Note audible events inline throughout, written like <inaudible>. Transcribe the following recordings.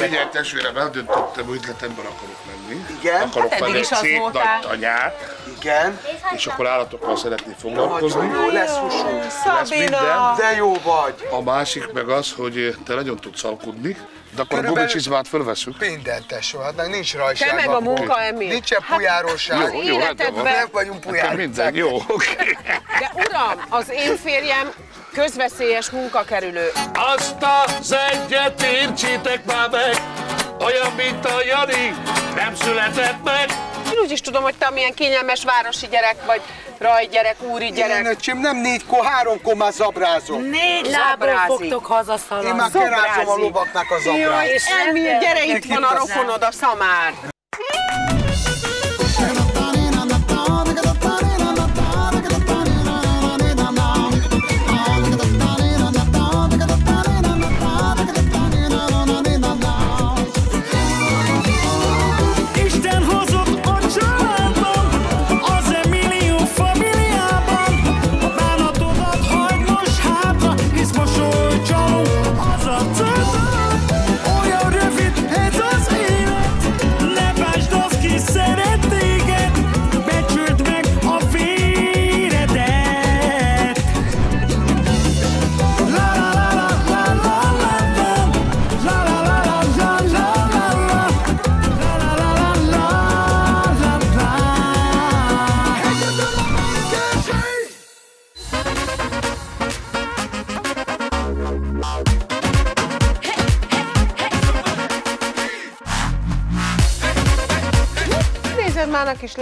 Figyelj testvérem, eldöntöttem, hogy üzletember akarok lenni. Igen. Akarok Hát venni is egy szép voltál. nagy tanyát, Igen. és akkor állatokkal szeretnék foglalkozni. jó, lesz. Lesz minden. De jó vagy. A másik meg az, hogy te nagyon tudsz alkudni, de akkor Körülbelül- gumicsizmát fölveszünk. Minden tesó, hát meg nincs rajság. Te meg a munka, Emil. Nincsen pujáróság. Jó, jó, rendben van. Nem vagyunk Akkor pujárok. minden, jó, <laughs> oké. De uram, az én férjem közveszélyes munkakerülő. Azt az egyet értsétek már meg, olyan, mint a Jani, nem született meg. Én úgy is tudom, hogy te milyen kényelmes városi gyerek vagy, raj gyerek, úri Én gyerek. öcsém nem négykor, háromkor már zabrázom. Négy lábról fogtok hazaszaladni. Én már kerázom a lovaknak a Jaj, zabrát. és Emil, gyere, itt van a rokonod, a szamár.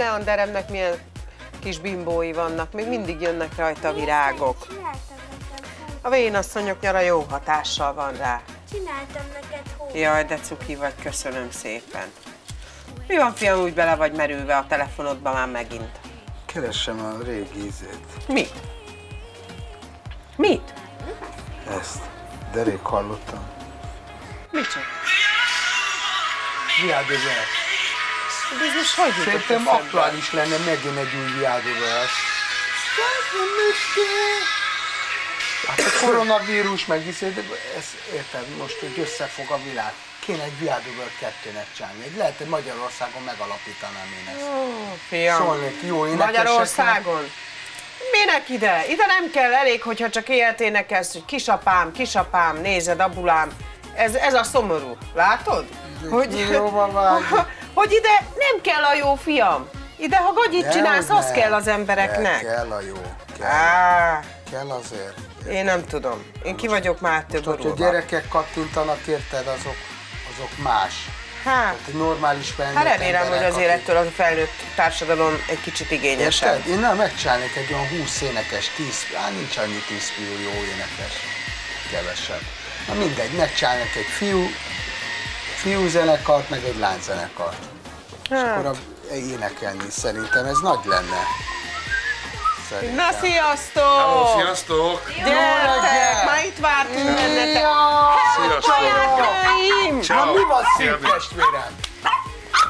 Leanderemnek milyen kis bimbói vannak, még mindig jönnek rajta virágok. A vénasszonyok nyara jó hatással van rá. Csináltam neked hó. Jaj, de cuki vagy, köszönöm szépen. Mi van, fiam, úgy bele vagy merülve a telefonodba már megint? Keresem a régi ízét. Mit? Mit? Ezt. De rég hallottam. Micsoda? Viádozás. De ez most hogy Szerintem aktuális lenne megint egy új viádozás. Hát a koronavírus meg is, de ez, érted, most hogy összefog a világ. Kéne egy viádozat kettőnek csinálni. Egy lehet, hogy Magyarországon megalapítanám én ezt. Ó, fiam. Szólnék jó énekeseknek. Magyarországon? Minek ide? Ide nem kell, elég, hogyha csak ilyet énekelsz, hogy kisapám, kisapám, nézed, abulám. Ez, ez a szomorú. Látod? Hogy, vágj. <laughs> hogy ide nem kell a jó fiam. Ide, ha gagyit Dehogy csinálsz, az nem. kell az Kell, embereknek. kell a jó. Kell, Á, kell azért. én nem tudom. Én ki vagyok már több Hogyha orulva. gyerekek kattintanak, érted, azok, azok más. Hát, Egy normális felnőtt hát remélem, hogy emberek, azért akik- ettől a felnőtt társadalom egy kicsit igényesebb. Érted? Én nem megcsinálnék egy olyan 20 énekes, 10, á, nincs annyi 10 fiú jó énekes, kevesebb. Na mindegy, megcsinálnék egy fiú, fiú zenekart, meg egy lányzenekart. És Hát. akkor a, énekelni szerintem ez nagy lenne. Szerintem. Na, sziasztok! Hello, sziasztok! Gyertek, már itt vártunk bennetek. Sziasztok! Barátaim! Na Ciao. mi van szép testvérem?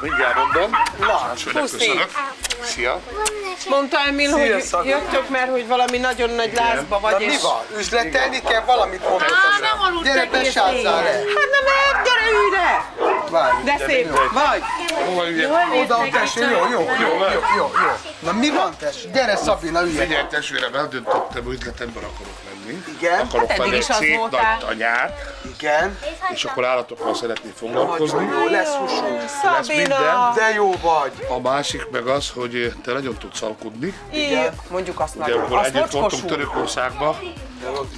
Mindjárt mondom. Na, puszi. Szia! Mondta Emil, hogy Sziasztok. jöttök, mert hogy valami nagyon nagy lázba Na vagy, mi és... van? Üzletelni kell valamit mondod. Á, nem aludt Gyere, besázzál le. Hát nem lehet, gyere ülj ide! Várj. De szép vagy. Oda a testvére, jó, jó, jó, jó, jó, jó. Na mi van testvére? Gyere Szabina, ülj. Figyelj testvérem, eldöntöttem, hogy üzletember akarok lenni. Igen. Akarok Hát eddig venni egy is az szép voltál. nagy tanyát, Igen. és akkor állatokkal szeretnék foglalkozni. Jó, lesz húsunk. Lesz minden. De jó vagy. A másik meg az, hogy te nagyon tudsz alkudni. Így, mondjuk azt Ugye nagyon. akkor Azt együtt voltunk mocskosú. Törökországban,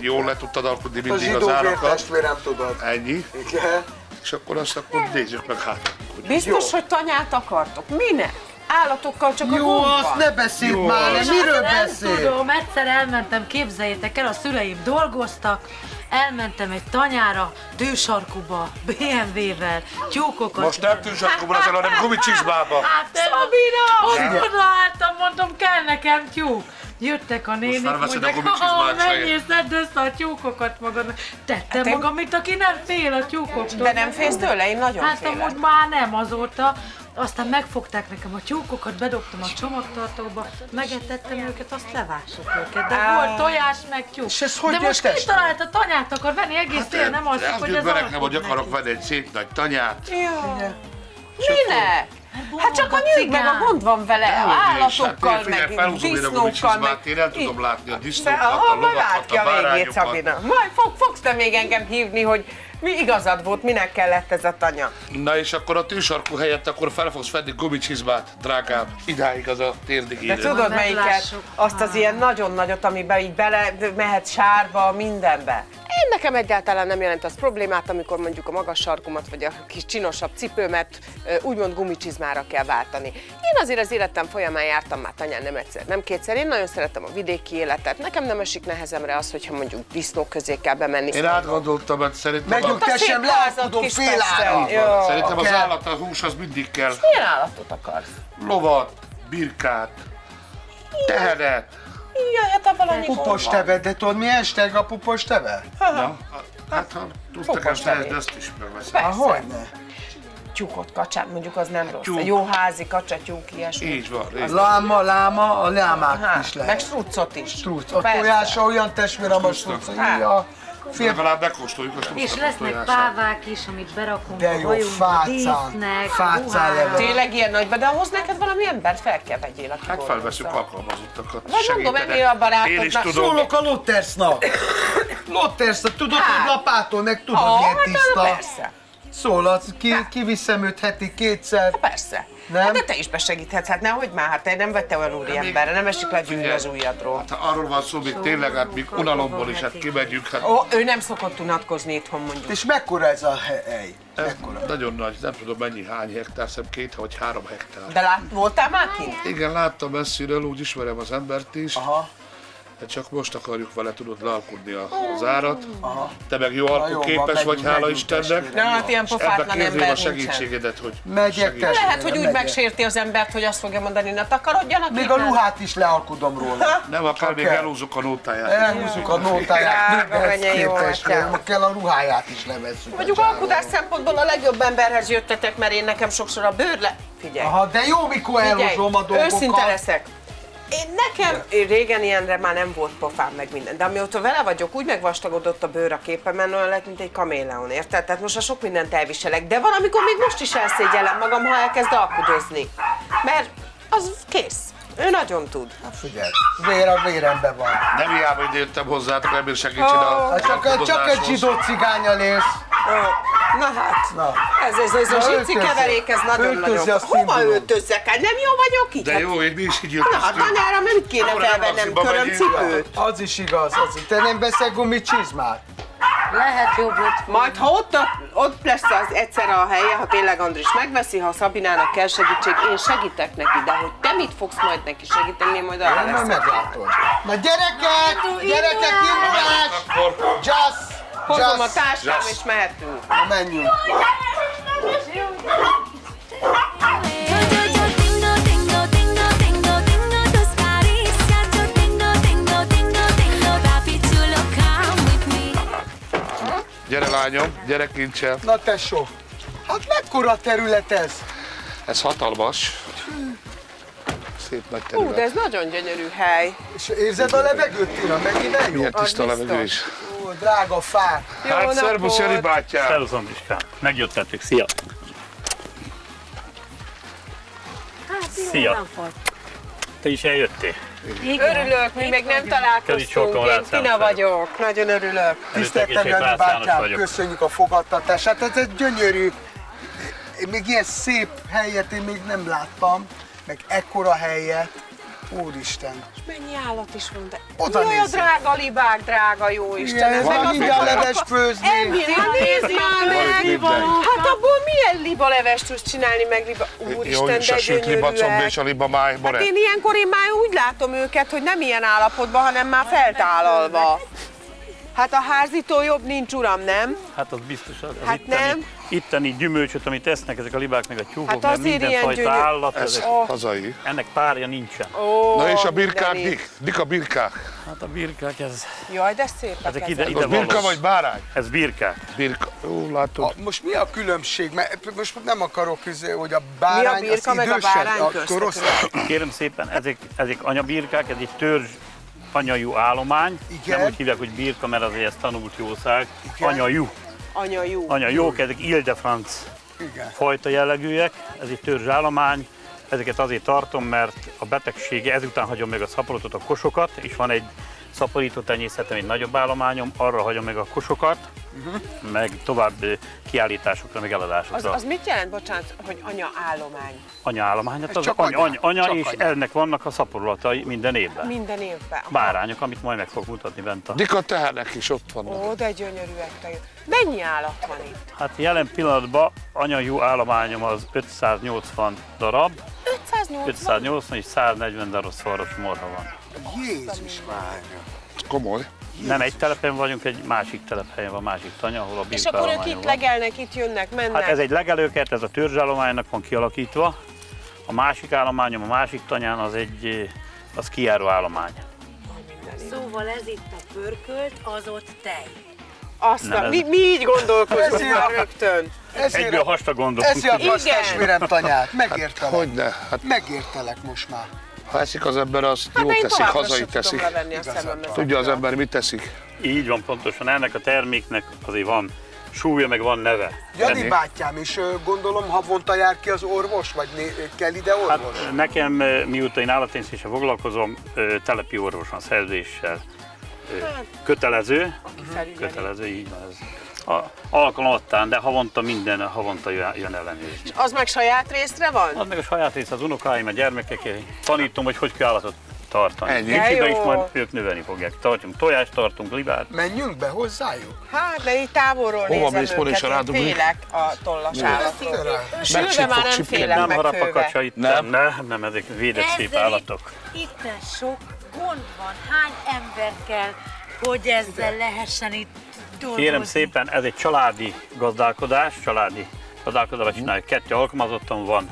jól le tudtad alkudni A mindig az zsidó árakat. vértestvérem tudod. Ennyi. Igen. És akkor azt akkor nézzük meg hát. Biztos, hogy tanyát akartok? Minek? Állatokkal csak a Jó, gomba. azt ne beszélj Jó, már, de miről nem beszél? tudom, egyszer elmentem, képzeljétek el, a szüleim dolgoztak, elmentem egy tanyára, tősarkuba, BMW-vel, tyúkokat. Most nem tűzsarkóban ezen, hanem gumicsizmába. Hát, Szabina! Ott odaálltam, mondom, kell nekem tyúk. Jöttek a nénik, a mondják, ha menjél, szedd össze a tyúkokat magadnak. Tettem Hát én- magam, mint aki nem fél a tyúkoktól. De nem félsz tőle? Én nagyon Hát félek. amúgy már nem azóta, aztán megfogták nekem a tyúkokat, bedobtam a csomagtartóba, megetettem őket, azt levágtuk őket. De volt tojás, meg tyúk. És ez hogy De most ki találta tanyát akar venni egész tél, nem az, De hogy ez alkot hogy akarok venni egy szép nagy tanyát. Minek? Hát csak a nyűg meg a gond van vele, állatokkal, hát meg felhúzom én a disznókkal, meg... én el tudom látni a disznókat, a lovakat, a a bárányokat. Majd fog, fogsz te még engem hívni, hogy mi igazad volt, minek kellett ez a tanya. Na és akkor a tűsarkú helyett akkor fel fogsz venni gumicsizmát, drágám. Idáig az a térdig De tudod Majd melyiket? Azt az ilyen nagyon nagyot, amiben így bele mehet sárba, mindenbe. Én nekem egyáltalán nem jelent az problémát, amikor mondjuk a magas sarkumat vagy a kis csinosabb cipőmet úgymond gumicsizmára kell váltani. Én azért az életem folyamán jártam már tanyán nem egyszer, nem kétszer. Én nagyon szeretem a vidéki életet. Nekem nem esik nehezemre az, hogyha mondjuk disznók közé kell bemenni. Én átgondoltam, hogy szerintem, Megyünk, a, te sem szép házott lealkudom kis fél ára. Szerintem az állat, a hús az mindig kell. Milyen állatot akarsz? Lovat, birkát, tehenet. Jaj, hát abban annyi Pupos teve, de tudod milyen steg a pupos teve? Na, hát ha tehet, tevé. de ezt is megveszem. Persze. Ahogy ne. Tyúkot, kacsát, mondjuk az nem rossz. Tyúk. Jó házi kacsa, tyúk, ilyesmi. Így van, így. Láma, láma, a lámák Hát, is meg lehet. struccot is. Struc. A tojása olyan testvérem a struc. Hát. Ja, fél Legalább megkóstoljuk a És lesznek pávák is, amit berakunk De a jó, hajunkba, fácán, dísznek, fácán. Tényleg ilyen nagyban, de ahhoz neked valami embert fel kell vegyél, aki Hát felveszünk alkalmazottakat. Vagy mondom, ennél a barátodnak. Én is tudom. Szólok a Lottersnak. Lottersnak, tudod, Hát. hogy lapától, meg tudod, Ah, milyen hát tiszta. persze. Szól, az ki, kiviszem őt heti kétszer. Persze. Nem? Hát de te is besegíthetsz, hát nehogy már, hát te nem vagy te olyan úri emberre, nem esik le gyűrű az ujjadról. Hát arról van szó, még tényleg, hát még unalomból is, hát kimegyünk, hát Ó, ő nem szokott unatkozni itthon mondjuk. És mekkora ez a he- hely? ez Mekkora? nagyon nagy, nem tudom mennyi, hány hektár, szem két vagy három hektár. De lát, voltál már kint? Igen, láttam messziről, úgy ismerem az embert is, Aha. De csak most akarjuk vele tudod lealkudni a- az árat. Te meg jó alkuképes vagy, megyünk, hála Istennek. Na, hát ilyen pofátlan ember a nincsen. segítségedet, hogy Megyek, Lehet, hogy úgy megyek. megsérti az embert, hogy azt fogja mondani, na takarodjanak Még a nem? ruhát is lealkudom róla. Nem, akár még elhúzzuk a nótáját. Elhúzzuk a nótáját, ha kell a ruháját is levesszük. Mondjuk alkudás szempontból a legjobb emberhez jöttetek, mert én nekem sokszor a bőrle... Figyelj, Aha, de jó, mikor elhozom a dolgokat. őszinte leszek. Én nekem, én régen ilyenre már nem volt pofám meg minden, de amióta vele vagyok, úgy megvastagodott a bőr a képemen, olyan lett, mint egy kaméleon, érted? Tehát most a sok mindent elviselek, de van, amikor még most is elszégyellem magam, ha elkezd alkudozni. Mert az kész. Ő nagyon tud. Hát Figyelj, vér a véremben van. Nem hiába ide jöttem hozzátok, ebből segítsen a Hát csak, csak egy zsidó cigánya lész. Ó, Na hát, Na. ez, ez, ez a Na, zsici öltözze. keverék, ez nagyon Öltözze nagyon... a Hova öltözzek? Hát nem jó vagyok így? De Hát- jó, én mi is így Na, hát jöttünk. tanyára nem kéne nem felvennem körömcipőt. Az is igaz, az Te nem veszel gumicsizmát? Lehet jobb öt Majd ha ott, a, ott lesz az egyszer a helye, ha tényleg Andris megveszi, ha Szabinának kell segítség, én segítek neki, de hogy te mit fogsz majd neki segíteni, én majd arra Én leszek. meglátod. Na gyerekek, gyerekek, indulás! Akkor Just, Hozom a just, táskám Just. és mehetünk. Na, menjünk. Gyere lányom, gyere kincsel. Na tesó, hát mekkora terület ez? Ez hatalmas. Szép nagy Hú, de terület. ez nagyon gyönyörű hely. És érzed a levegőt, Tina? Megint nem jó? Milyen tiszta az levegő is. Ó, drága fák. Jó Hát napot! szervusz, Jani bátyám! Szervusz Andriskám, megjöttetek, szia! Szia! Te is eljöttél? Igen. Örülök, mi még nem találkoztunk. Én Tina vagyok, nagyon örülök. Tiszteltem, Jani bátyám, vagyok. köszönjük a fogadtatását. Ez egy gyönyörű, még ilyen szép helyet én még nem láttam, meg ekkora helyet. Úristen. Mennyi állat is van, de... Oda Jaj, a drága libák, drága jó Isten. Igen, meg mindjárt mekkora- leves főzni. Nézd már meg! Hát abból milyen liba levest tudsz csinálni, meg liba... Úristen, és de gyönyörűek. és a liba máj, Hát én ilyenkor én már úgy látom őket, hogy nem ilyen állapotban, hanem már feltálalva. Hát a házitól jobb nincs, uram, nem? Hát az biztos, az, az Hát itteni, nem. Itteni gyümölcsöt, amit esznek ezek a libák meg a tyúkok, Hát mert mindenfajta állat, Ez ez, hazai. ennek párja nincsen. Ó, Na és a birkák, dik? Dik a birkák? Hát a birkák, ez, Jaj, de szépek ezek ezek. ide, ide Az birka vagy bárány? Ez birkák. Birka. Jó, látod. A, most mi a különbség? Mert most nem akarok, hogy a bárány birka az meg a idősebb, bárány a köztek? rossz. Kérem szépen, ezek, ezek anyabirkák, ez egy törzs anyajú állomány. Igen. Nem úgy hívják, hogy birka, mert azért ez tanult jószág. Igen. Anyajú. Anya jó. Anyajók, ezek Ildefranc Igen. fajta jellegűek, ez egy törzsállomány. Ezeket azért tartom, mert a betegsége, ezután hagyom meg a szaporotot, a kosokat, és van egy szaporító tenyészetem, egy nagyobb állományom, arra hagyom meg a kosokat, meg tovább ö, kiállításokra, meg eladásokra. Az, az mit jelent, bocsánat, hogy anya állomány? Anyaállomány, hát Ez az csak anya, anya. anya, anya Csak és anya. ennek vannak a szaporulatai minden évben. Minden évben. Aha. Bárányok, amit majd meg fog mutatni bent a... Dika tehernek is ott vannak. Ó, de gyönyörűek te jó. Mennyi állat van itt? Hát jelen pillanatban anyajú állományom az 580 darab, 580? 580 és 140 darab szarvas morha van. Jézus már. Komoly. Nem egy telepen vagyunk, egy másik telephelyen van, másik tanya, ahol a És akkor ők itt van. legelnek, itt jönnek, mennek. Hát ez egy legelőkert, ez a törzsállománynak van kialakítva. A másik állományom, a másik tanyán az egy, az kijáró állomány. Szóval ez itt a pörkölt, az ott tej. Azt Nem, ez- mi, mi így gondolkozunk Ezért- már rögtön. Ezért Egyből hasta gondolunk. Ezért Igen. testvérem tanyát. Megértelek. Hogyne? Hát Megértelek most már. Ha eszik az ember, azt Hát jó de én teszik, hazai teszik. Tudja az ember, mit teszik. Így van pontosan, ennek a terméknek azért van súlya, meg van neve. Jani Ennél. bátyám is gondolom havonta jár ki az orvos, vagy kell ide orvos? Hát nekem, mióta én állattenyésztéssel foglalkozom, telepi orvos van szerzéssel. eh, Kötelező, kötelező, így van ez. A, alkalmattán, de havonta minden, havonta jön, jön ellenőrizni. Az meg saját részre van? Az meg a saját rész az unokáim, a gyermekek, tanítom, hogy hogy kell állatot tartani. Ennyi. És jó. is majd ők növelni fogják. Tartjuk tojást, tartunk libát. Menjünk be hozzájuk? Hát, de így távolról Hova nézem őket, én rádugni? félek a tollas állattól. Sülve már nem félek Nem harap a kacsa itt, Nem. nem, nem, nem, ezek védett szép Ezzel állatok. Itt, itt sok gond van. Hány ember kell, hogy ezzel lehessen itt dolgozni? Kérem szépen, ez egy családi gazdálkodás, családi gazdálkodás csináljuk. Kettő alkalmazottam van,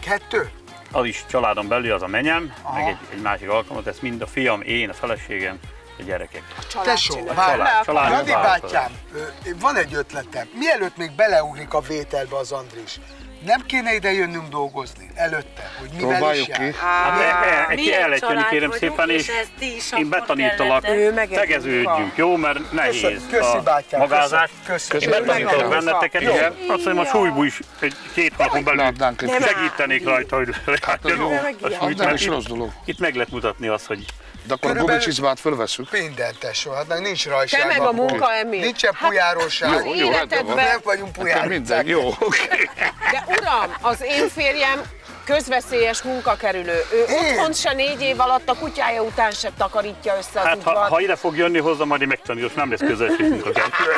Kettő? az is családon belül az a menyem, meg egy, egy másik alkalmazott, ez mind a fiam, én, a feleségem, a gyerekek. Család Tesó, Család, család. Bátyám, van egy ötletem. Mielőtt még beleugrik a vételbe az Andris, nem kéne ide jönnünk dolgozni előtte, hogy mivel is Próbáljuk jár? ki. Hát el, Mi el egy lehet jönni, kérem vagyunk, szépen, és és is én betanítalak, tegeződjünk, jó? Mert nehéz köszi, a bátyám, magázás. köszön- Én betanítalak benneteket, igen. Azt hiszem a súlyból is egy két napon belül segítenék rajta, hogy leadjon jó. a meg súlyt, Az nem mert is itt- rossz dolog. Itt meg lehet mutatni azt, hogy De akkor a Körülbelül- gumicsizmát fölveszünk. Minden tesó, hát meg nincs rajság. Te meg a munka, Emil. Nincsen pujáróság. Hát, Jó, jó, rendben van. Nem vagyunk Akkor minden, pujáróság. jó, oké. De uram, az én férjem közveszélyes munkakerülő. Ő Én? otthon se négy év alatt a kutyája után se takarítja össze az hát ha, ha ide fog jönni hozzá, majd én megtanítom, nem lesz közösség munkakerül.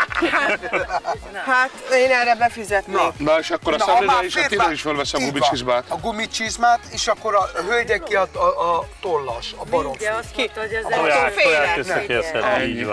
Hát én erre befizetnék. Na, Na és akkor a ha már is, a tire is fölveszem a gumicsizmát. A gumicsizmát, és akkor a hölgyek ki a, a, a tollas, a baromfi. Ugye azt mondta, hogy ez.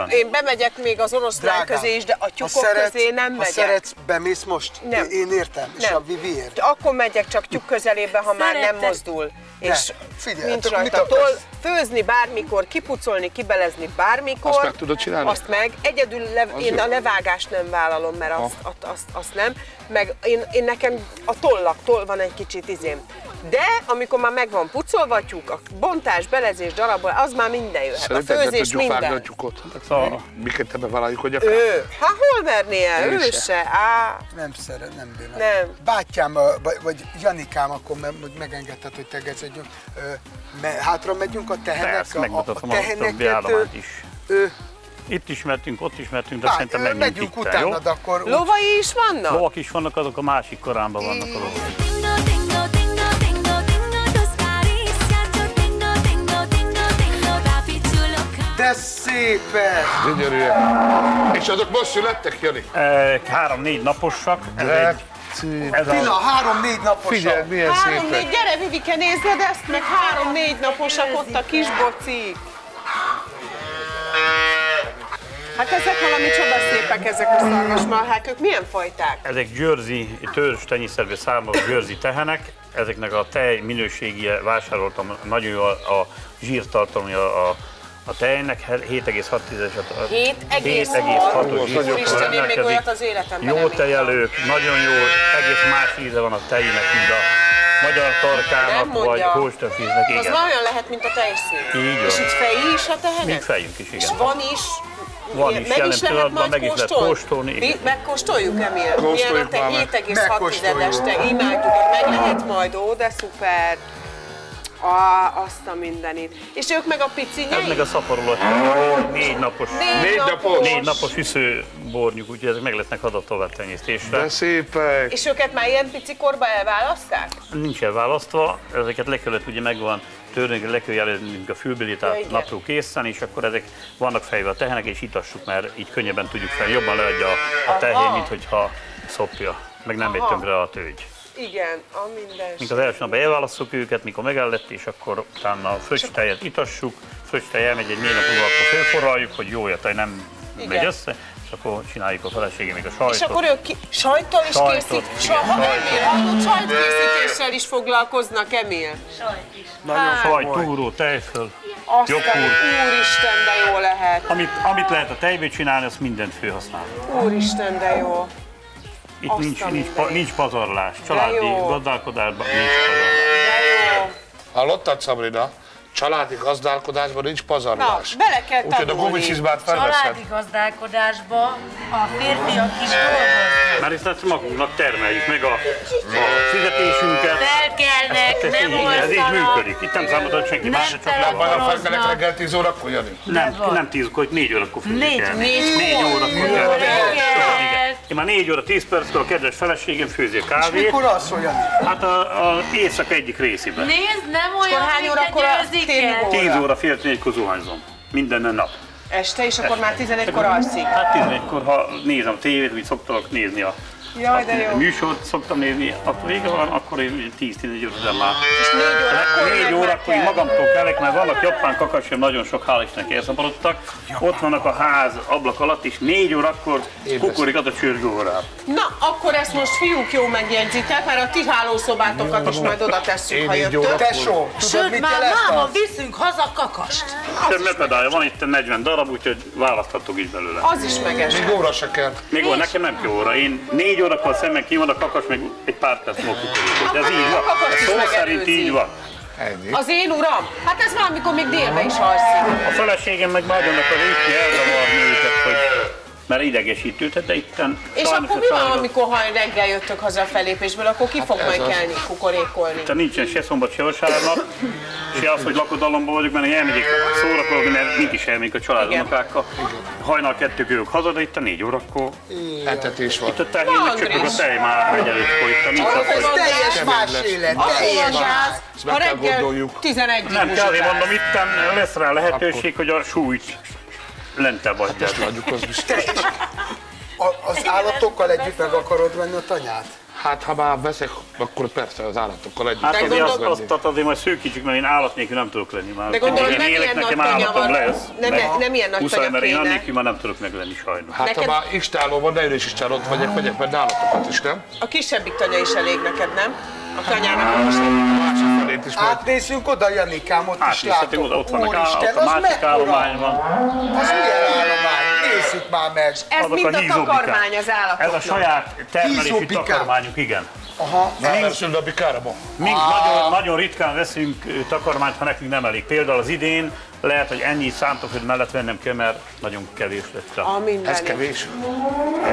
Én bemegyek még az oroszlán közé is, de a ha tyúkok közé nem Ha megyek. szeretsz, bemész most? Nem. Én értem, és Nem. a Viviért. Akkor megyek csak tyúk közelébe, ha már nem mozdul. És Figyelj, nincs rajta toll, főzni bármikor, kipucolni, kibelezni bármikor. Azt meg tudod csinálni? Azt meg. Egyedül le, Az én jó. a levágást nem vállalom, mert azt, azt, azt, azt nem. Meg én, én nekem a tollak, toll van egy kicsit izém. De amikor már meg van pucolva a tyúk, a bontás, belezés, darabol, az már minden jöhet. Szerinted a főzés tudjuk vágni a minden. tyúkot? Szóval Miket ebbe vállaljuk, hogy akár? Ő, hát hol mernie? Ő Ő se. se. Á, Nem szeret, nem bírom. Nem. Bátyám, vagy, Janikám, akkor megengedted, hogy tegeződjünk. Hátra megyünk a tehenek, Persze, a, a, megmutatom a teheneket, állományt is. ö, Itt is mentünk, ott is mentünk, de Várj, szerintem menjünk megyünk itt, utána, jó? akkor lovai is vannak? Lovak is vannak, azok a másik koránban vannak a lovak. De szépen! Gyönyörűek. És azok most születtek, Jani? Eh, Három-négy naposak, ez egy, ez Tina, a, három-négy naposan. Figyelj, milyen Három, szépek. négy, gyere Vivike, nézed ezt, meg három-négy naposak ott a kis bocik. Hát ezek valami csodaszépek, ezek a szarvasmarhák, ők milyen fajták? ezek Jersey, törzs tenyészerből származó Jersey tehenek, ezeknek a tej minőségie vásároltam, nagyon jó a, a zsírtartalomja, a, A tejnek 7,6-es a 7,6. Úristen, én még olyat az életemben Jó tejelők, nagyon jó, egész más íze van a tejnek, mint a magyar tarkának, vagy mondja. holstönfíznek, Az már olyan lehet, mint a tejszín. Így van. És itt fejű is a tehenet? Mint fejünk is, És igen. van is, Van meg is, jelen is lehet majd meg is lehet kóstolni? Mi, megkóstoljuk, Emil? Milyen a Kóstoljuk te már meg. 7,6-es Megkóstoljuk. te imádjuk, meg lehet majd, ó, de szuper. Ah, azt a mindenit. És ők meg a Ez picinyeik? meg a szaporulott, négy napos, Négy napos. négy napos üszőbornyuk, úgyhogy ezek meg lesznek adott továbbtenyésztésre. De szépek. És őket már ilyen pici korba elválaszták? Nincs elválasztva, ezeket le kellett, ugye megvan törvényre le kell jelezni, mint a fülbili, Ja, tehát igen. napró készen, és akkor ezek vannak fejve a tehenek, és itassuk, mert így könnyebben tudjuk fel, jobban leadja a, a tehén, mint hogyha szopja, meg nem megy tönkre a tőgy. Igen, a minden. Mint az első napban elválasztjuk őket, mikor megellett, és akkor utána a fröccs tejet itassuk, fröccs tej elmegy egy négy nap múlva, akkor fölforraljuk, hogy jó, a tej nem Igen. megy össze, és akkor csináljuk a feleségem még a És sajtot. akkor ők ki, sajttal is Sajtot, készít? igen, Sajt, sajtot. Emil, hallod, sajtkészítéssel is foglalkoznak, Emil? Sajt, túró, tejföl, Azt Joghurt. Úristen, de jó lehet. Amit, amit lehet a tejből csinálni, azt mindent felhasználunk. Úristen, de jó. Itt Azt nincs, nincs, pa, nincs pazarlás. Családi gazdálkodásban nincs pazarlás. Hallottad, Szabrina? Családi gazdálkodásban nincs Na, pazarlás. bele kell Úgyhogy a gumicsizmát felveszed. Családi gazdálkodásba a férfiak is dolgoznak. Mert ezt ezt magunknak termeljük meg a, a fizetésünket. Felkelnek, Ez, nem így, ez így működik. Itt nem számított senki Nem más, csak Nem baj, ha felkelek reggel 10 órakor, Jani? nem, nem tízkor, hogy négy órakor fogjuk Négy- el. négy négy óra. órakor. Én már négy óra, tíz perckor a kedves feleségem főzi a kávét. Mikor alszol, Jani? Hát a, a éjszaka egyik részében. Nézd, nem olyan, hány órakor őrzike. térjugó? Tíz óra, fél négykor zuhanyzom. Minden nap. Este, és akkor már 11-kor alszik. Hát 11-kor, ha nézem a tévét, úgy szoktalak nézni a Jaj, de jó. műsort szoktam nézni, akkor vége van, akkor én 10-11 óra után már. És négy órakor Négy meg órakor én magamtól kelek, mert vannak japán kakasok, nagyon sok hál' Istennek elszaporodtak. Ott vannak a ház ablak alatt, és négy órakor kukorikat a csörgőórát. Na, akkor ezt most fiúk jó megjegyzitek, mert a ti hálószobátokat is majd oda tesszük, ha jöttök. Tesó, tudod Sőt, mit már máma viszünk haza kakast. Több megpedálja, van itt 40 darab, úgyhogy választhatok is belőle. Az is meges. Még óra se kell. Még van, nekem nem kell óra. Én négy órakor szemben ki van a kakas, meg egy pár perc. De ez így van. A Szó szerint így van. Ennyi. Az én uram? Hát ez valamikor még délbe is alszik. A feleségem meg nagyon akar ütni, elzavarni őket, hogy mert idegesítő, de itten És akkor a mi van, amikor ha reggel jöttök haza a felépésből, akkor ki fog majd kelni, kukorékolni? Itt nincsen se szombat, se vasárnap, se az, hogy lakodalomban vagyok, mert én elmegyek szórakozni, mert mink is elmegyek a családunokákkal. Hajnal kettő jövök haza, de itt a négy órakor. Etetés van. Itt a tehének csak a tej már megy előtt az, hogy... Ez teljes más élet, teljes más. ha meg kell reggel gondoljuk. 11 Nem kell, mondom, itten lesz rá lehetőség, hogy a súlyt lentebb adják. Adjuk az biztos. A- Az állatokkal együtt meg akarod venni a tanyát? Hát ha már veszek, akkor persze az állatokkal együtt. Hát De azért azt, azt, azt azért majd szűkítsük, mert én állat nélkül nem tudok lenni már. De gondolom, Én nem élek, ilyen nekem nagy tanya állatom van. lesz. Nem- meg nem ilyen nagy muszáj, tanya mert én kéne. annélkül már nem tudok meglenni sajnos. Hát Neked- ha már istáló van, de én is istáló ott vagyok, vegyek benne állatokat is, nem? A kisebbik tanya is elég neked, nem? A tanyának most is majd. Átnézzünk oda, Janikám, ott is Átnézhetünk oda, ott vannak áll, Úristen, ott a az másik mekkora? állományban. Az milyen állomány? Nézzük már meg. Ez Azok mind a hízóbikák. takarmány az Ez állatoknak. a saját termelési takarmányuk, igen. Aha, Elveszünk a bikára ma. Mink nagyon, nagyon ritkán veszünk takarmányt, ha nekünk nem elég. Például az idén lehet, hogy ennyi szántóföld mellett vennem kell, mert nagyon kevés lett A a. Ez kevés.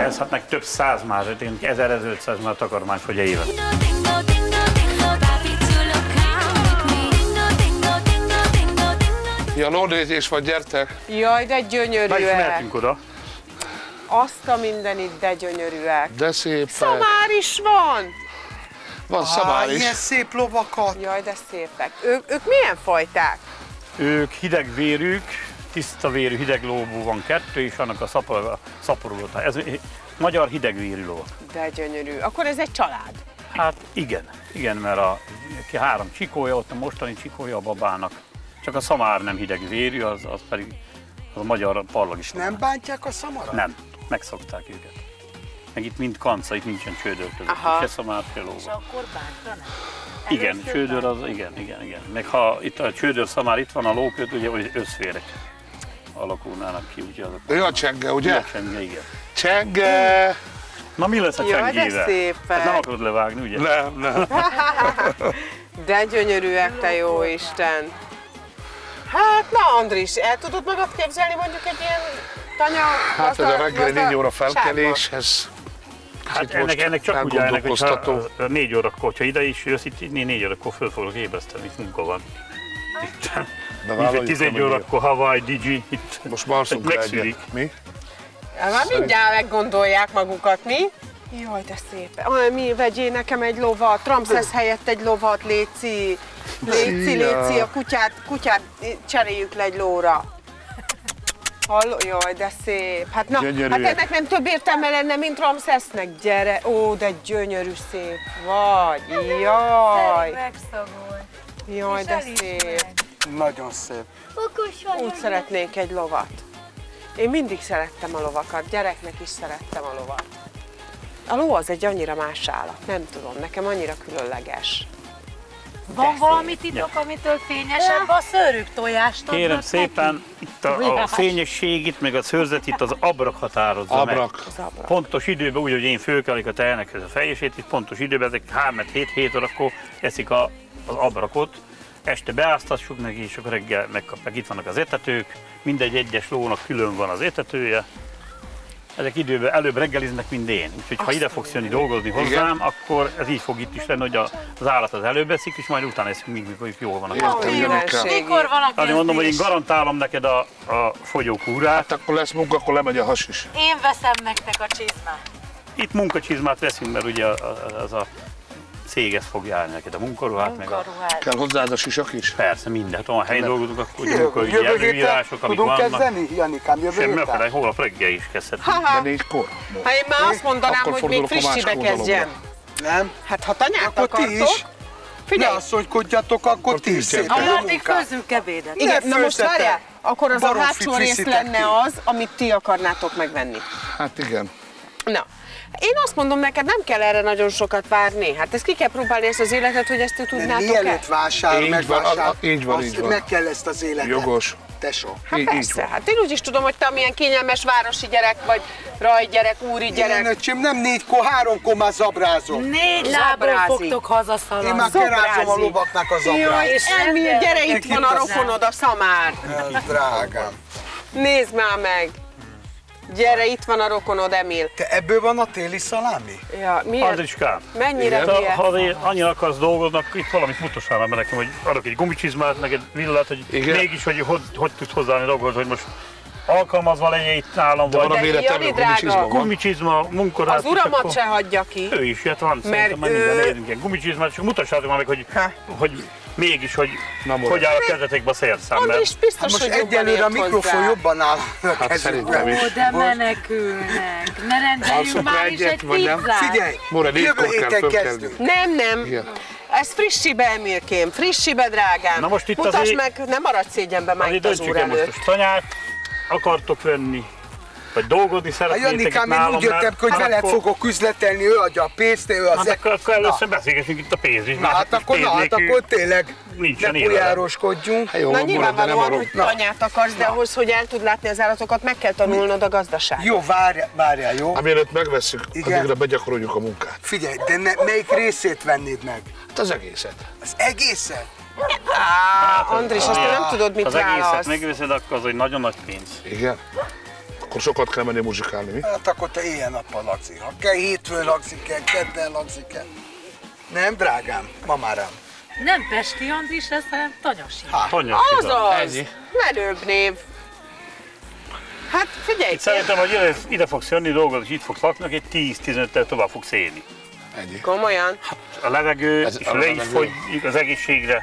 ez, hát meg több száz már, 1500 már takarmány fogy évet. Ja, lónézés van, gyertek. Jaj, de Meg is gyönyörűek. mehetünk oda. Azt a mindenit, de gyönyörűek. De szép. Szamár is van! Van Á, szamár is. ilyen szép lovakat. Jaj, de szépek. Ők, ők milyen fajták? Ők hidegvérűk, tiszta vérű hideglóbú van kettő, és annak a szapor, szaporuló. Ez magyar hidegvérű ló. De gyönyörű. Akkor ez egy család. Hát igen, igen, mert a ki három csikója, ott a mostani csikója a babának. Csak a szamár nem hidegvérű, az, az pedig az a magyar parlagis. Nem bántják a szamarat? Nem, megszokták őket. Meg itt mind kanca, itt nincsen csődör között. Aha. Se szamár, se ló. És akkor bántanak? Igen, csődör az, igen, igen, igen. Meg ha itt a csődör szamár itt van, a lóköt, ugye hogy összférek. alakulnának ki, úgyhogy azok Ő a csenge, ugye? a csenge, igen. Csenge! Na mi lesz a Jaj, de csengével? szépek. Ezt nem akarod levágni, ugye? Nem, nem. De gyönyörűek, te jó Isten! Hát, na Andris, el tudod magad képzelni mondjuk egy ilyen tanya Hát ez a gazda- négy óra sárban? felkelés, ez Hát ennek, ennek csak úgy ennek, hogyha négy órakor, ha ide is jössz, itt né- négy órakor föl fogok ébreszteni, itt munka van. Itt, de Nincs vállaljuk, egy 11 nem órakor Hawaii, Digi, itt Most megszűrik. egyet. Mi? Hát már mindjárt meggondolják magukat, mi? Jaj, de szép. Ah, Mi, vegyél nekem egy lovat, Ramszesz helyett egy lovat, Léci. Léci. Léci, a kutyát, kutyát cseréljük le egy lóra. Halló, jaj, de szép. Hát na, hát ennek nem több értelme lenne, mint Ramszesznek. Gyere, ó, de gyönyörű szép vagy. Jaj, Megszagol. jaj, de szép. Nagyon szép. Úgy szeretnék egy lovat. Én mindig szerettem a lovakat, gyereknek is szerettem a lovat. A ló az egy annyira más állat, nem tudom, nekem annyira különleges. Van valami titok, amitől fényesebb a szőrük tojást Kérem szépen, itt a, a fényesség itt, meg a szőrzet itt az abrak határozza Abrak. meg. Az abra. Pontos időben, úgy, hogy én fölkelik a tejának ez a fejését, itt pontos időben, ezek 3-7 órakor eszik a, az abrakot, este beáztassuk neki, és akkor reggel megkapják. Itt vannak az etetők, mindegy egyes lónak külön van az etetője. Ezek időben előbb reggeliznek, mint én. Úgyhogy ha ide fogsz jönni dolgozni hozzám, akkor ez így fog itt is lenni, hogy a- az állat az előbb eszik, és majd utána eszünk, míg mikor jól van a. Mikor van a mondom, hogy én garantálom neked a, a fogyókúrát. Hát akkor lesz munka, akkor lemegy a has is. Én veszem nektek a csizmát. Itt munkacsizmát veszünk, mert ugye a- a- az a cég ezt fog járni neked, a munkaruhát, meg a... Munkaruhát. Kell hozzád a sisak is? Persze, mindent. Ha a helyen dolgozunk, akkor ugye Jövő, munkaügyi előírások, amik tudunk vannak. kezdeni, Janikám, jövő Semmi héten? akadály, holnap reggel is kezdhetünk. De négykor? Ha én már azt mondanám, Akkor hogy még a frissibe kezdjem. Nem? Hát ha tanyát akartok, is. Ne figyelj, asszonykodjatok, akkor Akkor ti szépen jó Addig főzzünk ebédet. igen, na most várjál, akkor az a hátsó rész lenne az, amit ti akarnátok megvenni. Hát igen. Na, én azt mondom neked, nem kell erre nagyon sokat várni. Hát ezt ki kell próbálni ezt az életet, hogy ezt ti De tudnátok mielőtt vásárol, Így meg van, a- a- így van, azt így van. meg kell ezt az életet. Jogos. Tesó. Hát Így- így persze, van. hát én úgy is tudom, hogy te milyen kényelmes városi gyerek vagy, rajgyerek, úri Én gyerek. öcsém nem négykor, háromkor már zabrázom. Négy lábról fogtok hazaszaladni. Én már kerázom a lovaknak a Jaj, zabrát. és Emil, gyere, itt van a rokonod, a szamár. Ez drágám. Nézd már meg. Gyere, itt van a rokonod, Emil. Te ebből van a téli szalámi? Ja, miért? Andricskám, Mennyire ha, hülye? ha azért annyira akarsz dolgozni, akkor itt valamit mutassál már nekem, hogy adok egy gumicsizmát, neked villát, hogy Igen. mégis, hogy hogy, hogy tudsz hozzáállni dolgozhoz, hogy most alkalmazva legyen itt nálam, De van a vagy Jani drága, gumicsizma van. gumicsizma, munkorát. Az uramat se hagyja ki. Ő is jött, van, Mert szerintem minden ő- ilyen gumicsizmát, csak mutassátok már meg, hogy, Ha. hogy mégis, hogy Na, hogy áll a kezetekbe a szerszám, Andris mert biztos, Hát most hogy egyelőre a mikrofon hozzá. jobban áll a Hát kezünkben. is. Ó, de menekülnek. Ne rendeljünk már is egy pizzát. Figyelj, jövő héten kezdünk. Nem, nem. Igen. Ez frissibe, Emilkém, frissibe, drágám. Na most itt Mutasd azért- meg, nem maradj szégyenbe már itt az úr el most, előtt. hogy tanyát akartok venni, vagy dolgozni A szeretnétek itt Janikám, én nálam, úgy jöttem hogy hát veled akkor- fogok üzletelni, ő adja a pénzt, ő az... Hát akkor, akkor először beszélgessünk itt a pénz is. Na hát kis akkor, na, hát akkor tényleg nincsen ne élelem. pujároskodjunk. Hát jó, Na nyilvánvalóan, hogy tanyát akarsz, de ahhoz, hogy el tud látni az állatokat, meg kell tanulnod a gazdaságot. Jó, várjál, várjál, jó? Hát mielőtt megveszünk, Igen. addigra begyakoroljuk a munkát. Figyelj, de ne, melyik részét vennéd meg? Hát az egészet. Az egészet? Á, Andris, azt nem tudod, mit Az egészet válasz. megveszed, akkor az egy nagyon nagy pénz. Igen. Akkor sokat kell menni muzsikálni, mi? Hát akkor te éjjel-nappal laksz. Ha kell, hétfőn laksz el, kedden laksz el. Nem, drágám, mamárám. Nem Pesti Andris lesz, hanem Tanyasi. Tanyas Azaz, Ennyi. menőbb név. Hát figyelj, Itt szerintem, hogy ide, ide fogsz jönni, dolgozni, és itt fogsz lakni, egy 10-15-tel tovább fogsz élni. Ennyi. komolyan. A levegő, Ez és a le is fogy az egészségre.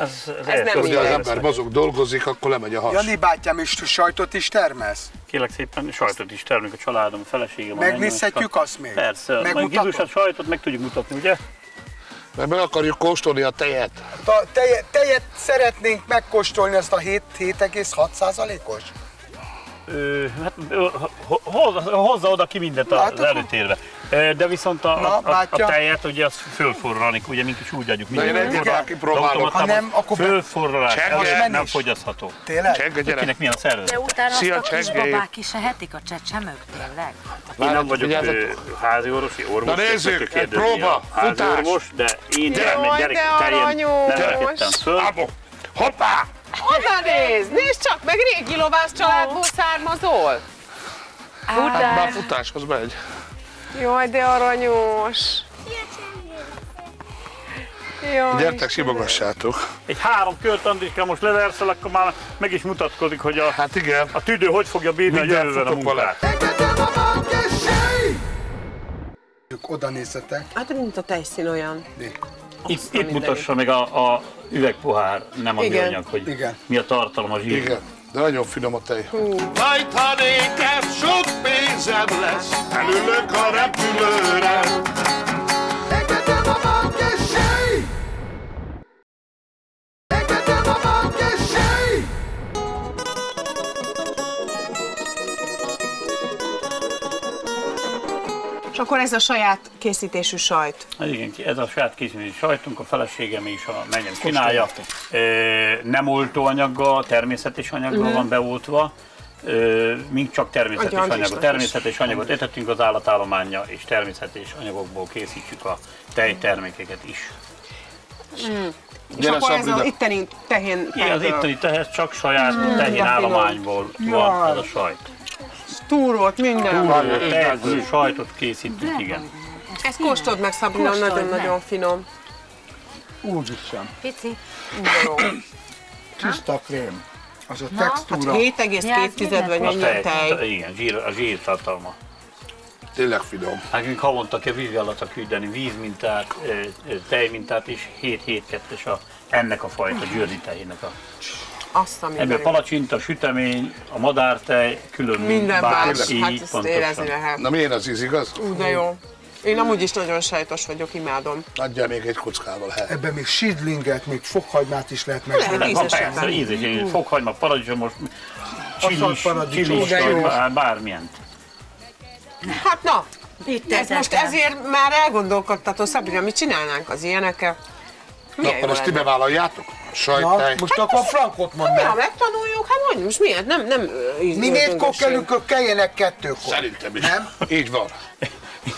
Ez, ez, nem ez így Ugye az ember mozog, dolgozik, akkor lemegy a has. Jani bátyám is sajtot is termesz? Kérlek szépen, sajtot is termünk a családom, a feleségem. Megnézhetjük azt még? Persze, meg Megmutatod? kidúsat sajtot meg tudjuk mutatni, ugye? Mert meg akarjuk kóstolni a tejet. A tejet, tejet szeretnénk megkóstolni, azt a 7 7,6 os Ö, hát, ö, ho- hozza, hozza oda ki mindent az előtérbe. De viszont a, Na, a, a, a tejet ugye az fölforralnik, ugye mink is úgy adjuk. Na, én egyik de automatában Ha nem, akkor Fölforralás, nem fogyasztható. Tényleg? Csenge, gyere. Kinek milyen szervezet? De utána Szia, azt a kisbabák is ehetik a csecsemők, tényleg? Én nem vagyok házi orvosi orvos. Na nézzük, próba, a futás. orvos, de én gyerek de teljén aranyos. nevelkedtem föl. Ábo! Hoppá! Oda nézd, nézd csak, meg régi lovász családból származol. Hát már futáshoz megy. Jaj, de aranyos. Jaj, Gyertek, simogassátok. Egy három kört Andriska most leverszel, akkor már meg is mutatkozik, hogy a, Hát igen. a tüdő hogy fogja bírni a jövőben a munkát. Oda nézzetek. Hát mint a tejszín olyan. Itt, itt mutassa meg a, a üvegpohár, nem a Igen. műanyag, hogy Igen. mi a tartalom a zsír. Igen. De nagyon finom a tej. Nékem sok pénzem lesz, elülök a repülőre. Akkor ez a saját készítésű sajt. Hát igen, ez a saját készítményű sajtunk, a feleségem és a menyem csinálja. Nem oltóanyaggal, természetes anyaggal van beoltva. Mink csak természetes Agyan is anyagot. is. Természetes anyagot etetünk az állatállományja, és természetes anyagokból készítjük a tejtermékeket is. És Gyere, akkor ez az itteni tehén Igen, az itteni tehez csak saját tehén de állományból van ez a sajt. Túrót, minden van. Tejből sajtot készítünk, igen. Ezt kóstold meg, Szabina, nagyon-nagyon finom. Úristen, Pici. Jó. <coughs> tiszta krém. Az a Hát textúra. 7,2 vagy A mennyi tej, tej. igen, zsír, a zsírtartalma. Tényleg finom. Nekünk havonta kell vizsgálatra küldeni vízmintát, tejmintát is, 7-7-2-es a, ennek a fajta győri tejének a. Azt, ami Ebből palacsinta, sütemény, a madártej, külön Minden bár, más, így hát ezt pontosan. érezni lehet. Na milyen az íz, igaz? Ú, de jó. Én amúgy is nagyon sajtos vagyok, imádom. Adjál még egy kockával, hát. Ebben még sidlinget, még fokhagymát is lehet Lehet megvenni. Ha ízesebben. persze, ízes, én fokhagyma, paradicsomos, csilis, csilis, bármilyen. Hát na, Itt ez most ezért már elgondolkodtató, Szabina, mit csinálnánk az ilyenekkel? Na, Milyen akkor ezt ti bevállaljátok? A sajt, Na, most akkor Frankot mondd meg. megtanuljuk, hát hogy most miért? Nem, nem ö, íz- Mi négykor ördöngesség. kellünk, akkor keljenek kettőkor. Szerintem is. Nem? Így van.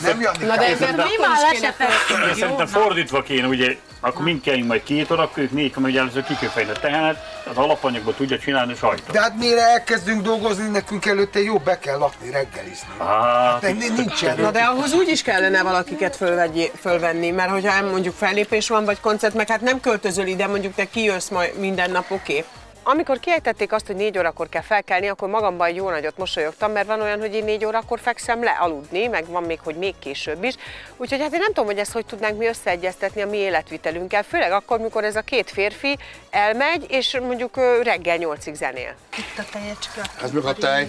Nem, Jani? Na de ebben Mi már is le kéne se fekszünk, jó? Szerintem fordítva kéne, ugye, akkor mink kelljünk majd két óra, ők négy, hogy először kiköpfejni a tehenet, az alapanyagból tudja csinálni a sajtot. De hát mire elkezdünk dolgozni, nekünk előtte jó be kell lakni, reggelizni. Hát, De ni- nincsen. Na de ahhoz úgy is kellene valakiket fölvegyi, fölvenni, mert hogyha mondjuk fellépés van, vagy koncert, meg hát nem költözöl ide, mondjuk te kijössz majd minden nap, oké. Okay. Amikor kiejtették azt, hogy négy órakor kell felkelni, akkor magamban jó nagyot mosolyogtam, mert van olyan, hogy én négy órakor fekszem le aludni, meg van még, hogy még később is. Úgyhogy hát én nem tudom, hogy ezt hogy tudnánk mi összeegyeztetni a mi életvitelünkkel, főleg akkor, mikor ez a két férfi elmegy, és mondjuk reggel nyolcig zenél. Itt a tejecske. Ez meg a tej.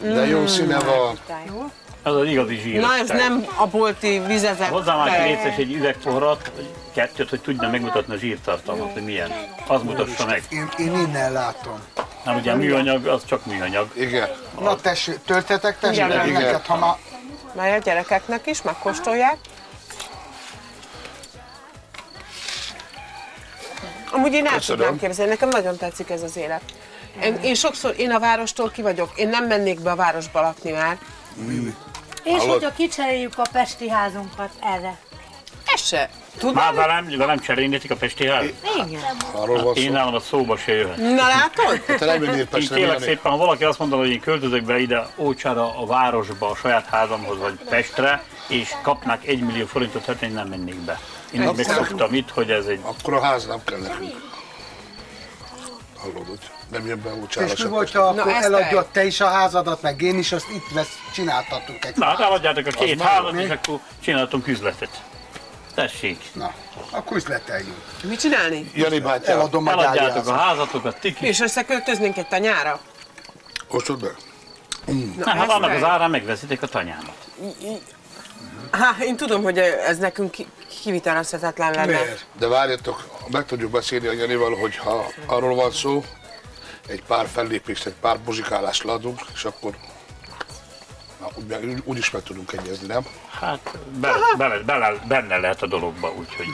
De jó színe van. Az az igazi zsír. Na ez nem a bolti vizezett Hozzá már létszes egy üvegpoharat, kettőt, hogy tudja megmutatni a zsírtartalmat, hogy milyen. Az mutassa meg. Én, én innen látom. Nem ugye a műanyag, az csak műanyag. Igen. Na tessék, töltetek tessék Igen. Igen. neked, ha már Majd a gyerekeknek is megkóstolják. Amúgy én el tudnám képzelni, nekem nagyon tetszik ez az élet. Én, én sokszor, én a várostól ki vagyok, én nem mennék be a városba lakni már. És Hallod? hogyha kicseréljük a pesti házunkat erre. Ez se. Tudom? Már velem, de nem cserélnétik a Pesti ház? Igen. Arról van Én szó. nálam a szóba se jöhet. Na látod? Te nem jönnél Pestre, tényleg Jani? szépen, ha valaki azt mondaná, hogy én költözök be ide Ócsára, a városba, a saját házamhoz, vagy Pestre, és kapnák egy millió forintot, hát én nem mennék be. Én Akkor- megszoktam itt, hogy ez egy Akkor a ház nem kell nekünk. Hallod, hogy nem jön be Ócsára és mi volt, ha akkor eladja te is a házadat, meg én is, azt itt vesz, csináltatunk egy Na, hát eladjátok a két házat, és akkor csináltunk üzletet. Tessék, Na, akkor üzleteljünk. Mit csinálni? Jani bátyám, Eladom a eladjátok a házatokat, ti kis. És összeköltöznénk egy tanyára? kóstold be? Na, Na, hát ez annak meg. az árán megveszitek a tanyámat. Há, én tudom, hogy ez nekünk ki- kivitelezhetetlen lenne. Miért? De várjatok, meg tudjuk beszélni a Janival, hogy ha arról van szó, egy pár fellépést, egy pár muzsikálást leadunk, és akkor na, úgy, úgy is meg tudunk egyezni, nem? Hát be, bele, bele, benne lehet a dologba, úgyhogy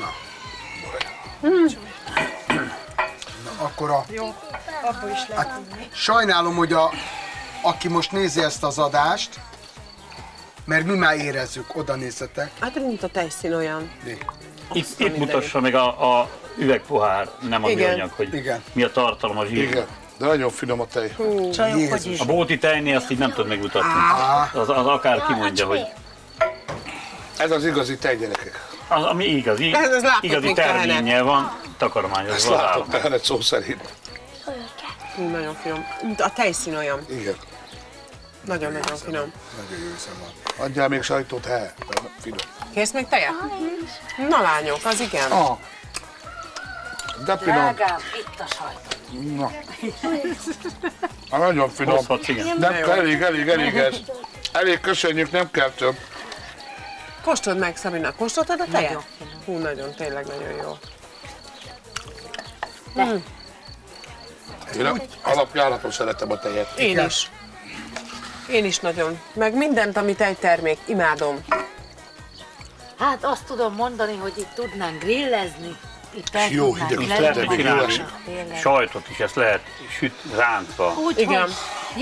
Akkor a... Jó, abba is lehet. Sajnálom, hogy a, aki most nézi ezt az adást, mert mi már érezzük, oda nézzetek. Hát mint a tejszín olyan. itt, itt mutassa meg a, a üvegpohár, nem a Igen. műanyag, hogy Igen. mi a tartalom a zsír. Igen. De nagyon finom a tej. Csajok, hogy is. A bóti tejnél azt így nem tudod megmutatni. Az, az akár kimondja, hogy Ez az igazi tej, gyerekek. az, ami igazi, Ez- ez látok igazi terménnyel van, Ezt takarmányozva az látom tehenet szó szerint. Hú, nagyon finom. A tejszín olyan. Igen. Nagyon-nagyon finom. Nagyon jó íze van. Adjál még sajtot, he. Finom. Kész még tejet? Na lányok, az igen. Ah. De finom. Drágám, itt a sajt. Na. Ah, nagyon finom. Hozhatsz, igen. Nem kell, elég, elég, elég ez. Elég, köszönjük, nem kell több. Kóstold meg, Szabina, kóstoltad a tejet? Nagyon finom. Hú, nagyon, tényleg nagyon jó. Én alapjáraton szeretem a tejet. Én is. Én is nagyon. Meg mindent, ami tejtermék, imádom. Hát azt tudom mondani, hogy itt tudnánk grillezni. Itt el Jó tudnánk hideg, lenni. Lehetne Tényleg. sajtot is, ezt lehet süt, rántva. Úgy, Igen. hogy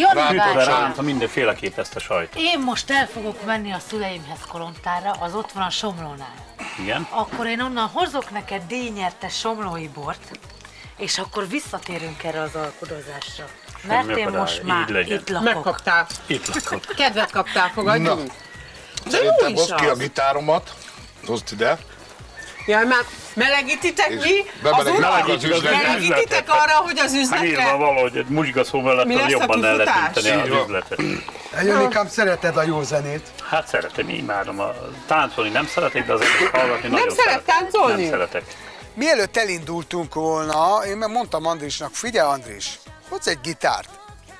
Jani Sütve, bácsi, rántva, mindenféleképp ezt a sajtot. én most el fogok menni a szüleimhez kolontára, az ott van a Somlónál. Igen. Akkor én onnan hozok neked díjnyertes somlói bort, és akkor visszatérünk erre az alkudozásra. Mert Semmi én akadály, most így már legyen. itt lakok. Megkaptál. Itt lakok. Kedvet kaptál, fogadjunk? De jó Szerintem hozd ki a az. gitáromat. Hozd ide. Jaj, már melegítitek És mi? Az urat? az üzletet. Melegítitek arra, hogy az Hát üzletre... nyilvánvaló, hogy egy muzsika szó mellett Mi az lesz a jobban el lehet kifutás? inteni Így az üzletet. Janikám, szereted a jó zenét? Hát szeretem, imádom. A táncolni nem szeretek, de azért hallgatni nagyon szeret szeretek. táncolni? Nem szeretek. Mielőtt elindultunk volna, én meg mondtam Andrisnak, figyelj Andris, hozz egy gitárt.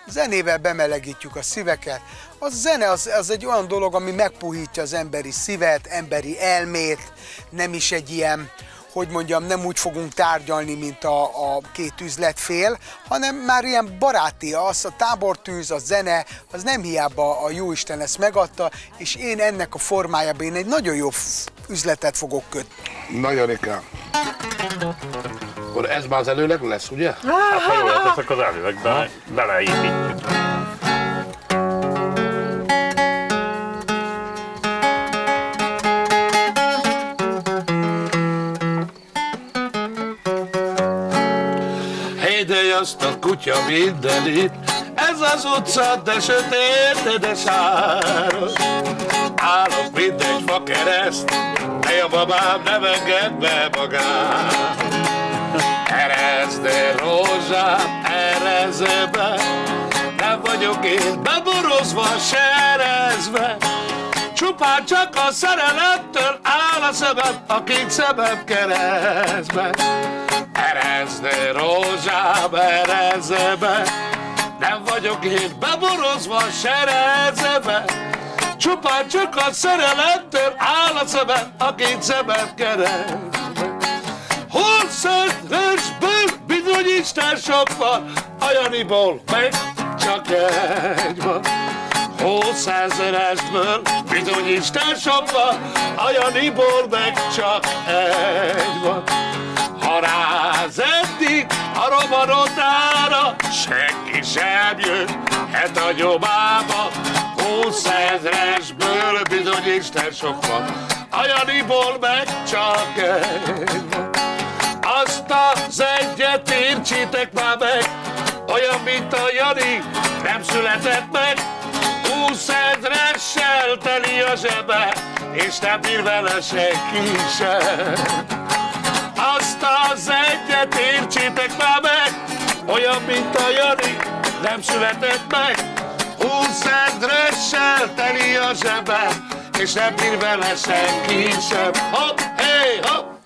Zenével bemelegítjük a szíveket. A zene az, az egy olyan dolog, ami megpuhítja az emberi szívet, emberi elmét, nem is egy ilyen, hogy mondjam, nem úgy fogunk tárgyalni, mint a, a két üzletfél, hanem már ilyen baráti, az a tábortűz, a zene, az nem hiába a Jóisten ezt megadta, és én ennek a formájában én egy nagyon jó üzletet fogok kötni. Na, Janikám. Akkor ez már az előleg lesz, ugye? Hát ha jól teszek az elővekbe, beleépítjük. Azt a kutya mindenit, ez az utca, de sötét, de sáros. Állok, mint egy fakereszt, mely a babám nem enged be magát. Erezd rózsám, erezze be, nem vagyok én beborozva, serezve. Csupán csak a szerelemtől áll a szemem, a két szemem keresztbe. Erezd rózsám, erezze nem vagyok én beborozva, serezze be. Csupán csak a szerelemtől áll a szemem, a két szemem keresztbe. Hosszadásból bizony Isten sok van, a Janiból meg csak egy van. Hószázerestből bizony van, a Janiból meg csak egy van. Ha ráz eddig a romarodára, senki sem jött, hát a nyomába. Hószázresből bizony Isten sok van, a Janiból meg csak egy van. Azt az egyet értsétek már meg, olyan, mint a Jani, nem született meg. Húsz ezressel teli a zsebe, és nem bír vele senki sem. Azt az egyet értsétek már meg, olyan, mint a Jani, nem született meg. Húsz ezressel teli a zsebe, és nem bír vele senki sem. Hopp, hé, hopp!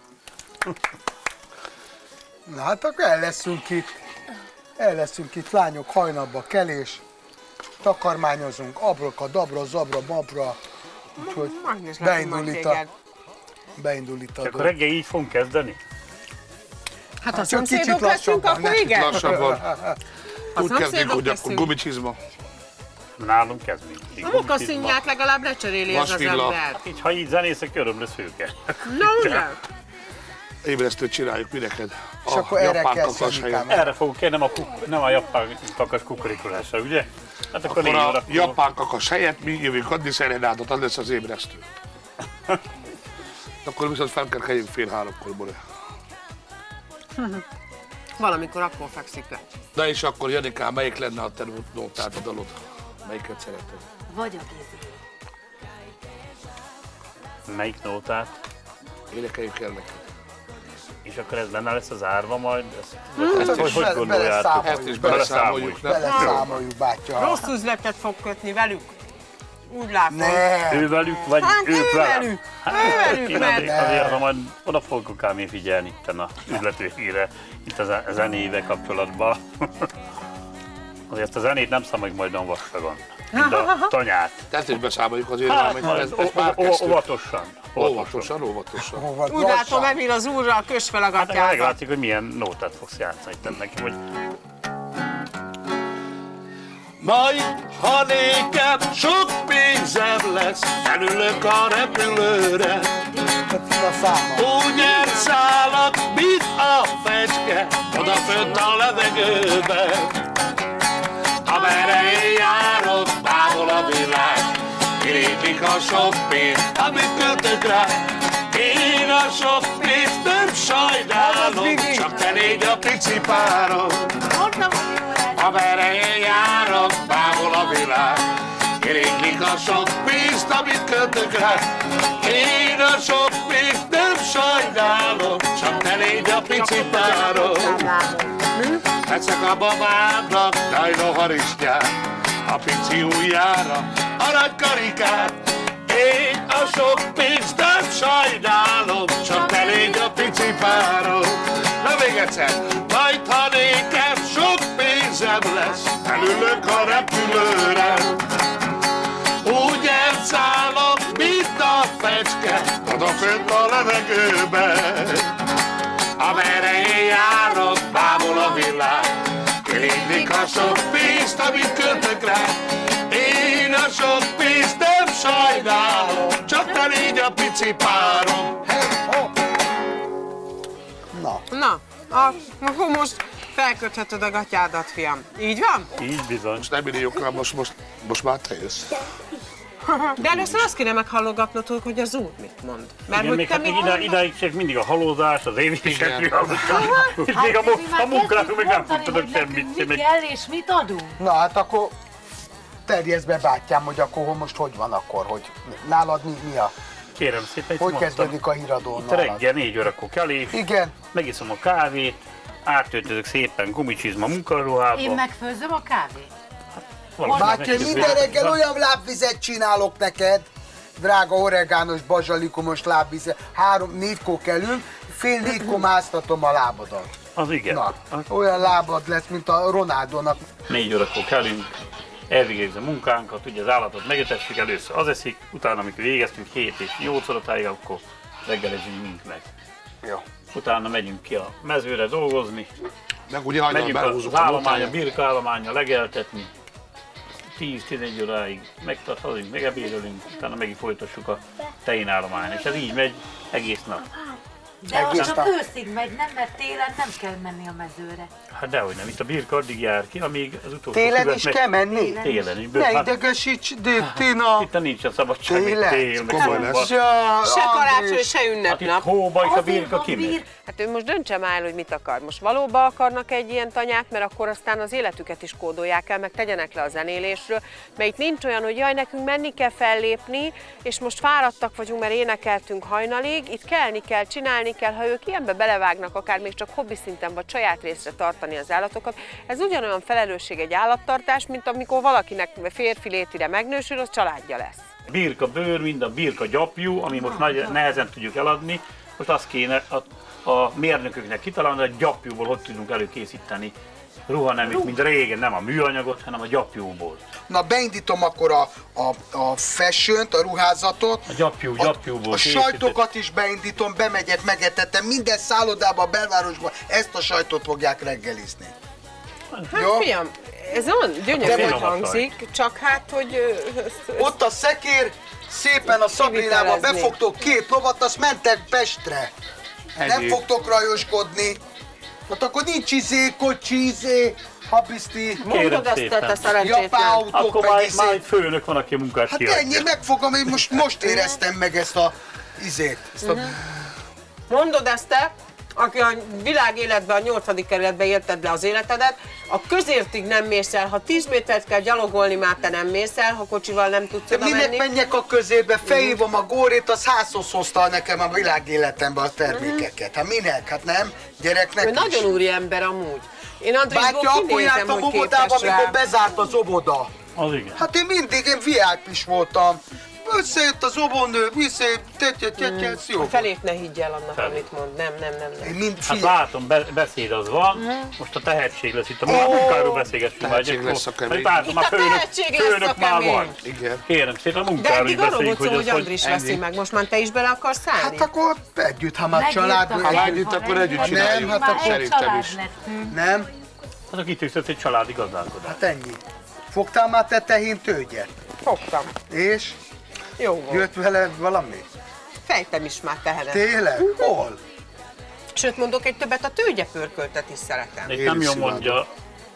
Na hát akkor el leszünk itt. El leszünk itt, lányok, hajnalba kelés. Takarmányozunk, abroka, dabra, zabra, babra. Úgyhogy beindul itt a, beindul itt a Akkor reggel így fogunk kezdeni? Hát ha szomszédok leszünk, akkor igen. Lassabban. Úgy kezdünk, hogy akkor gumicsizma. Nálunk ez mindig. A mokaszínját legalább lecseréli ez az ember. Így, ha így zenészek, öröm lesz őke. Na ugye? Ébresztőt csináljuk mi neked. És akkor erre kell. Erre fogok kérni, nem a, nem a japán kakas kukorikulásra, ugye? Hát akkor, Akkor a japán kakas helyett mi jövünk adni szerenátot, az lesz az ébresztő. <laughs> Akkor viszont felkerkeljünk fél háromkor, Bore. <laughs> Valamikor akkor fekszik le. De és akkor Janikám, melyik lenne a te nótád, a dalod? Melyiket szereted? Vagy a Gizi. Melyik nótát? Énekeljük el neked. És akkor ez benne lesz az árva majd? Ezt, Hmm. ezt hogy, hogy gondoljátok? Ezt is beleszámoljuk, nem? Beleszámoljuk, bátya. Rossz üzletet fog kötni velük. Úgy látom. Ne, Ő velük, vagy Hát ők ő velem? velük, Hát, ő velük, mert- azért, majd oda fogok ám én figyelni itt a üzletőhére, itt a ze- zenével kapcsolatban. <laughs> Azért a zenét nem számoljuk majd a vastagon, mint a <laughs> tanyát. Tehát is beszámoljuk azért, Hát, mert majd ez, ez már óvatosan. Óvatosan. Óvatosan, óvatosan. Úgy látom, Emil az úrral kös fel a Hát gatyádat. meglátszik, hogy milyen nótát fogsz játszani itt neki, hogy Majd, ha nékem sok pénzem lesz, elülök a repülőre, a száma. úgy elszállok, mint a fecske, odafönt a levegőbe. A sok pénzt, amit költök rá. Én a sok pénzt nem sajnálom, csak te légy a pici párom. Amerre én járok, távol a világ. Kirénylik a sok pénzt, amit költök rá. Én a sok pénzt nem sajnálom Csak te légy a pici párom. Tetszek a babámnak, Dajno harisnyát A pici ujjára, aranykarikát Én a sok pénzt nem sajnálom Csak te légy a pici párom. Na még egyszer, majd ha nékem sok pénzem lesz Elülök a repülőre. Úgy elszállok, mint a fecske Odafönt a levegőbe. Amerre én járok, bámul a világ Kirénylik a sok pénzt, amit költök rá. Én a sok pénzt sajnálom Csak te légy a pici párom Na, Na, a, akkor most felkötheted a gatyádat, fiam. Így van? így bizony. Most nem milliókra, most, most, most már te jössz. De először azt kéne meghallogatnod, hogy az úr mit mond. Mert Igen, hogy te hát még mit ide, idáig csak mindig a halózás, az Igen. és még a, mu- a munkáról még nem hogy semmit. nekünk Mi Még kell és mit adunk? na hát akkor terjeszd be bátyám, hogy akkor most hogy van akkor, hogy nálad mi, mi a, kérem szépen, hogy mondtam, kezdődik a híradó itt nálad? reggel négy órakor kelés, Igen, megiszom a kávét, átöltözök szépen gumicsizma munkaruhába. Én megfőzöm a kávét? Bátya, megkérdezi- minden reggel olyan lábvizet csinálok neked, drága oregános, bazsalikomos lábvizet, három, négykor kelünk, fél négykor másztatom a lábadat. Az igen. Na, olyan lábad lesz, mint a Ronaldónak. négy órakor kelünk, elvégezzük a munkánkat, ugye az állatot megetessük, először az eszik, utána amikor végeztünk 7 és 8 óratáig, akkor reggelezünk mind meg. Jó. Utána megyünk ki a mezőre dolgozni, Meg ugye megyünk az a állomány, a motáját. birka állománya legeltetni, 10-11 óráig megtart, hazajunk, megebédelünk, utána megint folytassuk a tein állomány, és ez így megy egész nap. De az csak nap. őszig megy, nem, mert télen nem kell menni a mezőre. Hát dehogy nem, itt a birka addig jár ki, amíg az utolsó Télen is meg- kell menni? Télen is. Ne hát, idegesíts, de Tina! <laughs> itt nincs a szabadság, Tényleg? tél, meg Se karácsony, se Hát itt ünnepnap. hóba is a birka kimegy. Hát ő most döntse már el, hogy mit akar. Most valóban akarnak egy ilyen tanyát, mert akkor aztán az életüket is kódolják el, meg tegyenek le a zenélésről. Mert itt nincs olyan, hogy jaj, nekünk menni kell fellépni, és most fáradtak vagyunk, mert énekeltünk hajnalig. Itt kelni kell, csinálni kell, ha ők ilyenbe belevágnak, akár még csak hobbi szinten vagy saját részre tartani az állatokat. Ez ugyanolyan felelősség egy állattartás, mint amikor valakinek férfi létire megnősül, az családja lesz. birka bőr, mind a birka gyapjú, ami most nagy, nehezen tudjuk eladni. Most azt kéne a, a mérnököknek kitalálni, hogy gyapjúból hogy tudunk előkészíteni ruhaneműt, mint régen, nem a műanyagot, hanem a gyapjúból. Na beindítom akkor a, a, a fashion a ruházatot. A gyapjú, gyapjúból A készített- sajtokat is beindítom, bemegyek, megetetem, minden szállodába, a belvárosban ezt a sajtot fogják reggelizni. Hát Jó. fiam, Ez olyan gyönyörű, a hangzik, csak hát, hogy... ezt- Ott a szekér, szépen a Szabrinába befogtok két lovat, azt mentek Pestre. Nem Ennyi. fogtok rajoskodni. Hát akkor nincs izé, kocsi, izé, habiszti, Mondod ezt, te japá szerencsétlen. autók, Akkor meg már, izé. már egy főnök van, aki a munkát Hát kiadja. ennyi, megfogom, én most, most éreztem meg ezt a izét. Ezt a, Mondod ezt te, aki a világ életben, a nyolcadik kerületben élted le az életedet, a közértig nem mész el, ha 10 métert kell gyalogolni, már te nem mész el, ha kocsival nem tudsz de oda minek menni. menjek a közébe, felhívom a górét, az házhoz hozta nekem a világ életemben a termékeket. Hát minek? Hát nem? Gyereknek Ő is. nagyon úri ember amúgy. Én Andrisból Bátya akkor jártam hogy óvodába, amikor bezárt az óvoda. Az igen. Hát én mindig, én VIP-is voltam. Összejött az óvónő, vissza, tetje, tetje, ez jó. A felét ne higgy el annak, Felét. amit mond. Nem, nem, nem. Én nem. mind Hát figyelj. látom, be, beszéd az van, most a tehetség lesz itt a munkáról beszélgessünk már tehetség gyerekek. lesz a kemény. Látom, Itt már a főnök, tehetség lesz a főnök már van. Igen. Kérem szépen a De munkáról is eddig arról beszéljünk, volt szó, hogy hogy az, Andris veszi meg, most már te is bele akarsz szállni? Hát akkor együtt, ha már család... Ha el, együtt, akkor együtt. csináljuk. Nem, hát Már akkor egy szerintem is. Nem? azok kitűzött egy családi gazdálkodás. Hát ennyi. Fogtál már te tehén tőgyet? Fogtam. És? Jó volt. Jött vele valami? Fejtem is már tehenet. Tényleg? Hol? Sőt, mondok egy többet, a tőgyepörköltet is szeretem. Itt nem jól mondja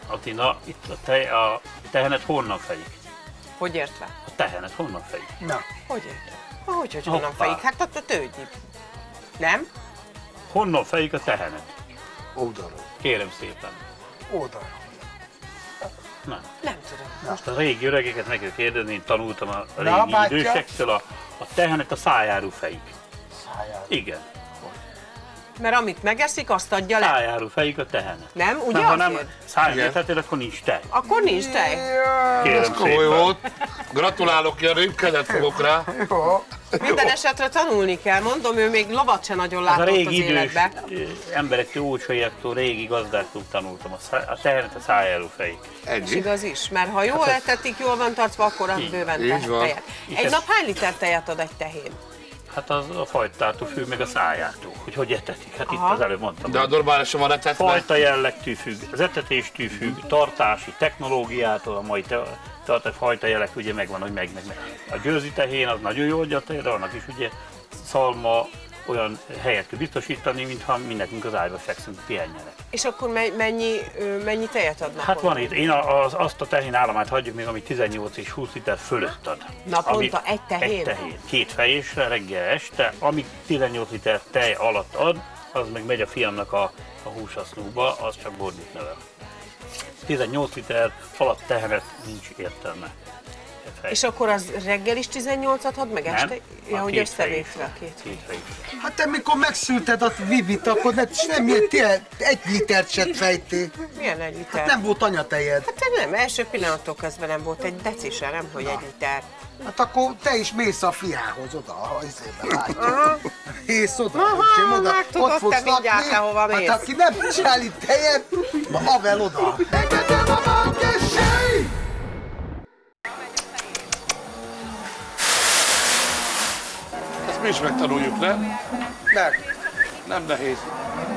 Atina, itt a, te, a tehenet honnan fejik? Hogy értve? A tehenet honnan fejik? Na, Hogy értve? Hogy, hogy honnan Hoppá. fejik? Hát ott a tőgyi. Nem? Honnan fejik a tehenet? Oldalról. Kérem szépen. oda. Nem. Nem tudom. Most a régi öregeket meg kell kérdezni, én tanultam a Na, régi bátya. idősektől, a, a tehenet a szájáru fejik. Száját. Igen, Mert amit megeszik, azt adja le. szájáru fejik a tehenet. Nem? Ugye Nem, ha nem eteted, akkor nincs tej. Akkor nincs tej. Kérem Komoly szépen. volt. Gratulálok, Jani, kezet fogok rá. Jó. Minden esetre tanulni kell. Mondom, ő még lovat se nagyon a látott az régi idős életbe. ö, emberektől, ócsaiaktól, régi gazdáktól tanultam. A, szá, a tehenet a szájáru fejik. És igaz is, mert ha jól etetik, jól van tartva, akkor az Így. bőven Így van. tejet. Egy nap hány liter tejet ad egy tehén? Hát az a fajtától függ, meg a szájától, hogy hogy etetik. Hát Aha. itt az előbb mondtam. De a normálisan van etetve. Fajta jellegtől függ, az etetéstől függ, tartási technológiától, a mai te, tart, fajta jelleg ugye megvan, hogy meg, meg, meg. A győzi tehén az nagyon jó a tejet, de annak is ugye szalma olyan helyet kell biztosítani, mintha mi nekünk az ágyba fekszünk, pihenjenek. És akkor me- mennyi, mennyi tejet adnak? Hát van itt, én az, azt a tehén állomát hagyjuk még, ami 18 és 20 liter fölött ad. Naponta egy tehén? Egy tehén. Két fejésre, reggel, este. Ami 18 liter tej alatt ad, az meg megy a fiamnak a, a húsasznúba, az csak bordít nevel. 18 liter alatt tehenet nincs értelme. És akkor az reggel is 18-at ad, meg Nem? este? Ja, A hogy két összevétve a két. Két. Hát te mikor megszülted a Vivit, akkor ne, semmilyen, tényleg egy litert se fejtél. Milyen egy liter? Hát nem volt anyatejed. Hát nem, első pillanattól kezdve nem volt egy decise, nem, hogy egy liter. Hát akkor te is mész a fiához oda, ha izébe látja. Mész oda, öcsém, oda, tudod ott fogsz te mindjárt, lakni. te hova mész. Hát aki nem csinál itt tejet, ma avel oda. Mi is megtanuljuk, nem? Meg. Nem nehéz.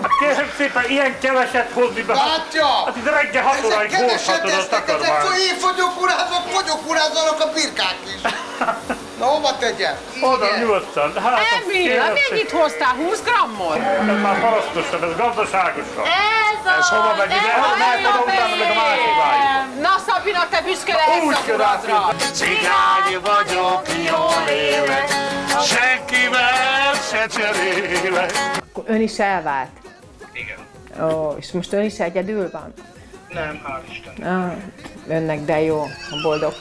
Hát kérem szépen, ilyen keveset hozni be. Látja? Hát itt reggel 6 Ezek óráig keveset hordhatod a tesznek, ezek takarmányt. fo- én fogyókúrázok, fogyókúrázolok a birkák is. <laughs> Na hova tegyem? Oda nyugodtan. Hát, Emil, szépen. itt hoztál 20 grammot? Ez már parasztosabb, ez gazdaságosabb. Ez a... Ez hova megy ide? Ez mehet oda utána meg a másik vágyba. Na Szabina, te büszke lehetsz a uradra. Cigány vagyok, jól élek, senkivel se cserélek. Ön is elvált? Igen. Ó, és most ön is egyedül van? Nem, hál' Isten. Ah, önnek de jó, a boldog,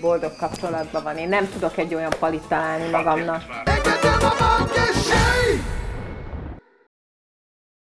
boldog kapcsolatban van. Én nem tudok egy olyan palit találni magamnak.